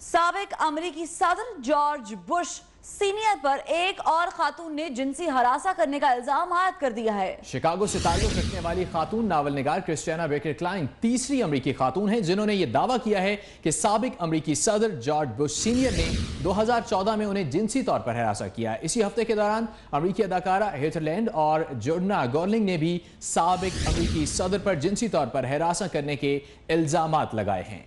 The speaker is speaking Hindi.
सबक अमरीकी सदर जॉर्ज बुश सीनियर पर एक और खातून ने जिनसी हरासा करने का इल्ज़ाम आयद कर दिया है। शिकागो से ताल्लुक रखने वाली खातून नावल नगार क्रिस्टियाना बेकर क्लाइन तीसरी अमरीकी खातून है, जिन्होंने ये दावा किया है कि सबक अमरीकी सदर जॉर्ज बुश सीनियर ने 2014 में उन्हें जिनसी तौर पर हरासा किया। इसी हफ़्ते के दौरान अमरीकी अदाकारा हेटरलैंड और जोर्डना गॉर्लिंग ने भी सबक अमरीकी सदर पर जिनसी तौर पर हरासा करने के इल्ज़ाम लगाए हैं।